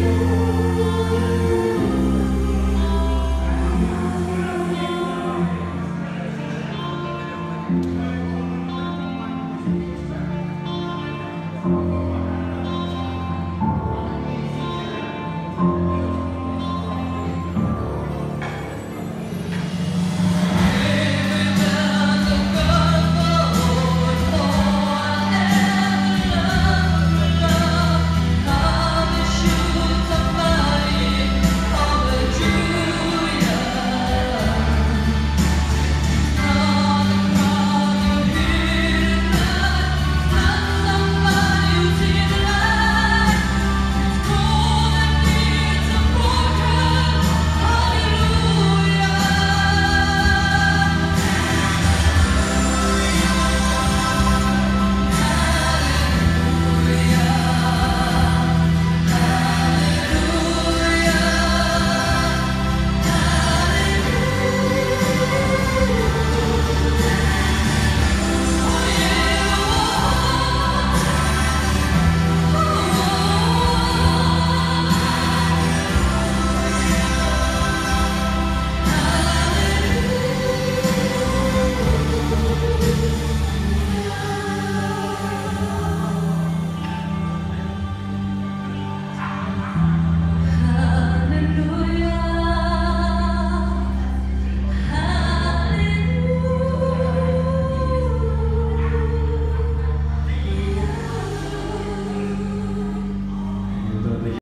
you.